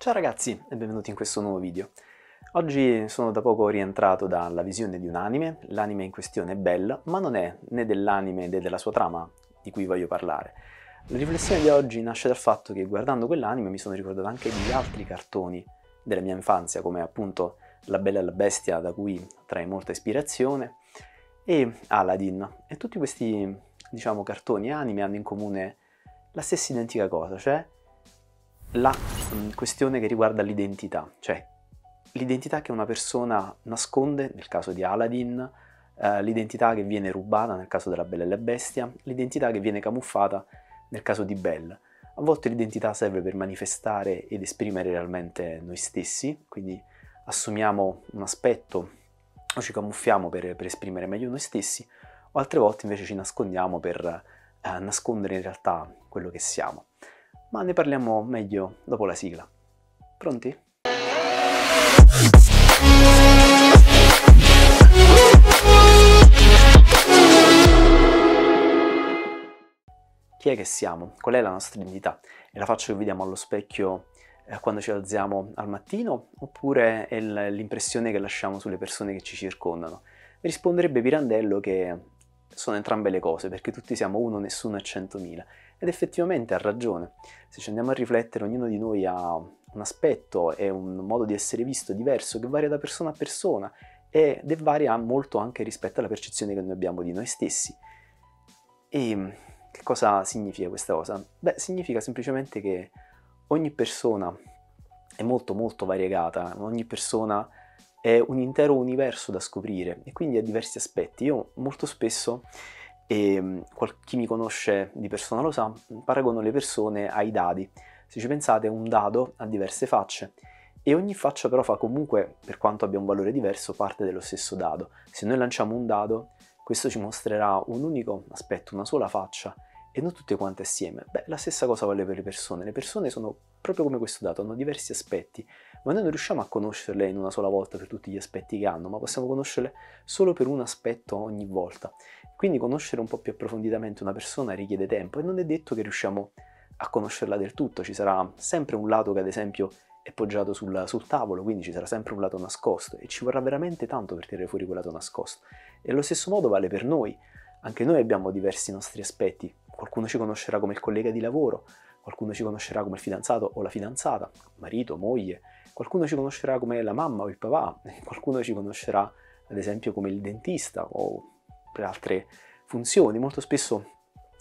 Ciao ragazzi e benvenuti in questo nuovo video. Oggi sono da poco rientrato dalla visione di un anime, l'anime in questione è Bell, ma non è né dell'anime né della sua trama di cui voglio parlare. La riflessione di oggi nasce dal fatto che guardando quell'anime mi sono ricordato anche di altri cartoni della mia infanzia, come appunto La Bella e la Bestia, da cui trae molta ispirazione, e Aladdin. E tutti questi, diciamo, cartoni e anime hanno in comune la stessa identica cosa, cioè la mm, questione che riguarda l'identità, cioè l'identità che una persona nasconde, nel caso di Aladdin, eh, l'identità che viene rubata nel caso della Bella e la Bestia, l'identità che viene camuffata nel caso di Belle. A volte l'identità serve per manifestare ed esprimere realmente noi stessi, quindi assumiamo un aspetto o ci camuffiamo per, per esprimere meglio noi stessi, o altre volte invece ci nascondiamo per eh, nascondere in realtà quello che siamo ma ne parliamo meglio dopo la sigla. Pronti? Chi è che siamo? Qual è la nostra identità? È la faccia che vediamo allo specchio eh, quando ci alziamo al mattino oppure è l'impressione che lasciamo sulle persone che ci circondano? Risponderebbe Pirandello che sono entrambe le cose, perché tutti siamo uno, nessuno e centomila. Ed effettivamente ha ragione. Se ci andiamo a riflettere, ognuno di noi ha un aspetto e un modo di essere visto diverso che varia da persona a persona ed varia molto anche rispetto alla percezione che noi abbiamo di noi stessi. E che cosa significa questa cosa? Beh, significa semplicemente che ogni persona è molto molto variegata, ogni persona è un intero universo da scoprire e quindi ha diversi aspetti. Io molto spesso, e chi mi conosce di persona lo sa, paragono le persone ai dadi. Se ci pensate, un dado ha diverse facce e ogni faccia però fa comunque, per quanto abbia un valore diverso, parte dello stesso dado. Se noi lanciamo un dado, questo ci mostrerà un unico aspetto, una sola faccia e non tutte quante assieme. Beh, la stessa cosa vale per le persone. Le persone sono proprio come questo dato, hanno diversi aspetti, ma noi non riusciamo a conoscerle in una sola volta per tutti gli aspetti che hanno, ma possiamo conoscerle solo per un aspetto ogni volta. Quindi conoscere un po' più approfonditamente una persona richiede tempo e non è detto che riusciamo a conoscerla del tutto, ci sarà sempre un lato che ad esempio è poggiato sul, sul, tavolo, quindi ci sarà sempre un lato nascosto e ci vorrà veramente tanto per tirare fuori quel lato nascosto. E allo stesso modo vale per noi, anche noi abbiamo diversi nostri aspetti, qualcuno ci conoscerà come il collega di lavoro, qualcuno ci conoscerà come il fidanzato o la fidanzata, marito, moglie, qualcuno ci conoscerà come la mamma o il papà, qualcuno ci conoscerà ad esempio come il dentista o per altre funzioni. Molto spesso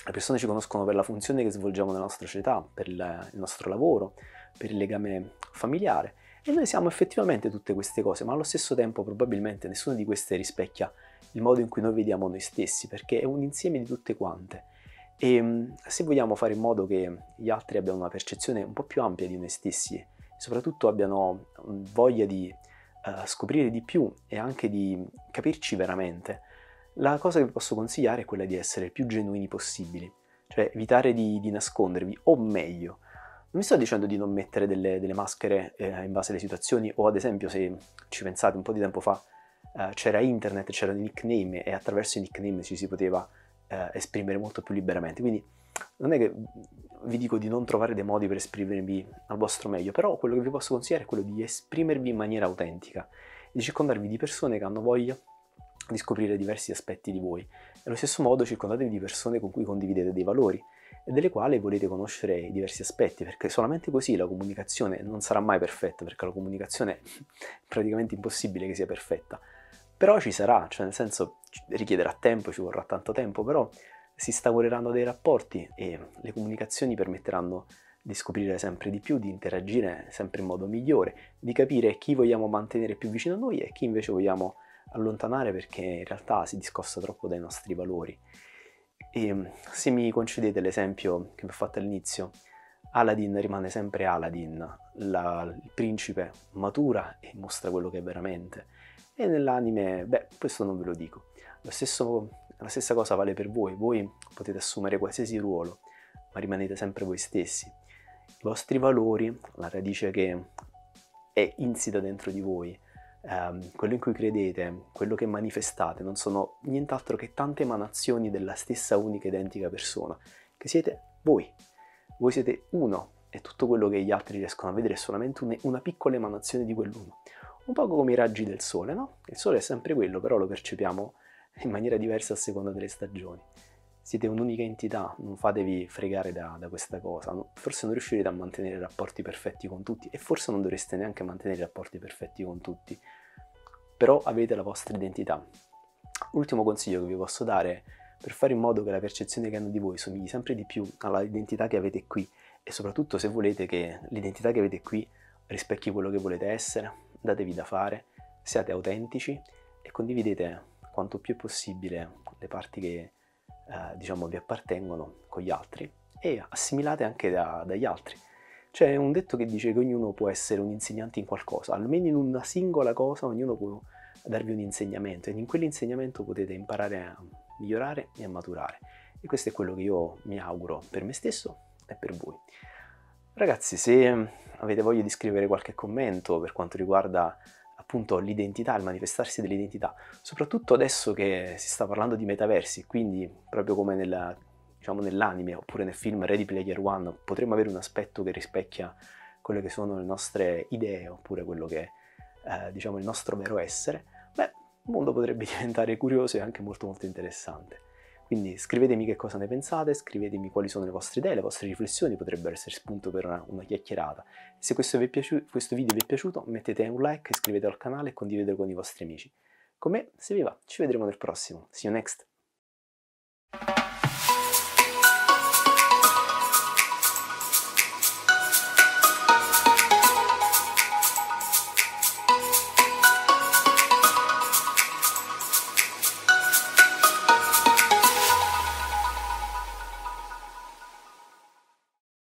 le persone ci conoscono per la funzione che svolgiamo nella nostra società, per il nostro lavoro, per il legame familiare e noi siamo effettivamente tutte queste cose, ma allo stesso tempo probabilmente nessuna di queste rispecchia il modo in cui noi vediamo noi stessi, perché è un insieme di tutte quante. E ehm, se vogliamo fare in modo che gli altri abbiano una percezione un po' più ampia di noi stessi soprattutto abbiano voglia di uh, scoprire di più e anche di capirci veramente, la cosa che vi posso consigliare è quella di essere il più genuini possibili, cioè evitare di, di nascondervi, o meglio, non vi sto dicendo di non mettere delle, delle maschere eh, in base alle situazioni, o ad esempio se ci pensate un po' di tempo fa eh, c'era internet, c'erano i nickname e attraverso i nickname ci si poteva eh, esprimere molto più liberamente. Quindi non è che vi dico di non trovare dei modi per esprimervi al vostro meglio, però quello che vi posso consigliare è quello di esprimervi in maniera autentica, di circondarvi di persone che hanno voglia di scoprire diversi aspetti di voi. Allo stesso modo circondatevi di persone con cui condividete dei valori e delle quali volete conoscere i diversi aspetti, perché solamente così la comunicazione non sarà mai perfetta, perché la comunicazione è praticamente impossibile che sia perfetta, però ci sarà, cioè nel senso richiederà tempo, ci vorrà tanto tempo, però si instaureranno dei rapporti e le comunicazioni permetteranno di scoprire sempre di più, di interagire sempre in modo migliore, di capire chi vogliamo mantenere più vicino a noi e chi invece vogliamo allontanare perché in realtà si discosta troppo dai nostri valori. E se mi concedete l'esempio che vi ho fatto all'inizio, Aladdin rimane sempre Aladdin, la, il principe matura e mostra quello che è veramente e nell'anime, beh, questo non ve lo dico. Lo stesso, la stessa cosa vale per voi, voi potete assumere qualsiasi ruolo, ma rimanete sempre voi stessi. I vostri valori, la radice che è insita dentro di voi, ehm, quello in cui credete, quello che manifestate, non sono nient'altro che tante emanazioni della stessa unica identica persona, che siete voi. Voi siete uno e tutto quello che gli altri riescono a vedere è solamente un, una piccola emanazione di quell'uno. Un po' come i raggi del sole, no? Il sole è sempre quello, però lo percepiamo in maniera diversa a seconda delle stagioni. Siete un'unica entità, non fatevi fregare da, da questa cosa. Forse non riuscirete a mantenere rapporti perfetti con tutti e forse non dovreste neanche mantenere rapporti perfetti con tutti, però avete la vostra identità. L'ultimo consiglio che vi posso dare per fare in modo che la percezione che hanno di voi somigli sempre di più alla identità che avete qui e soprattutto se volete che l'identità che avete qui rispecchi quello che volete essere, datevi da fare, siate autentici e condividete quanto più è possibile le parti che eh, diciamo vi appartengono con gli altri e assimilate anche da, dagli altri. C'è un detto che dice che ognuno può essere un insegnante in qualcosa, almeno in una singola cosa ognuno può darvi un insegnamento e in quell'insegnamento potete imparare a migliorare e a maturare. E questo è quello che io mi auguro per me stesso e per voi. Ragazzi, se avete voglia di scrivere qualche commento per quanto riguarda appunto l'identità, il manifestarsi dell'identità, soprattutto adesso che si sta parlando di metaversi, quindi proprio come nella, diciamo, nell'anime oppure nel film Ready Player One, potremmo avere un aspetto che rispecchia quelle che sono le nostre idee oppure quello che è eh, diciamo, il nostro vero essere, beh, il mondo potrebbe diventare curioso e anche molto molto interessante. Quindi scrivetemi che cosa ne pensate, scrivetemi quali sono le vostre idee, le vostre riflessioni, potrebbero essere spunto per una, una chiacchierata. Se questo, questo, video vi è piaciuto mettete un like, iscrivetevi al canale e condividetelo con i vostri amici. Con me, se vi va, ci vedremo nel prossimo. See you next!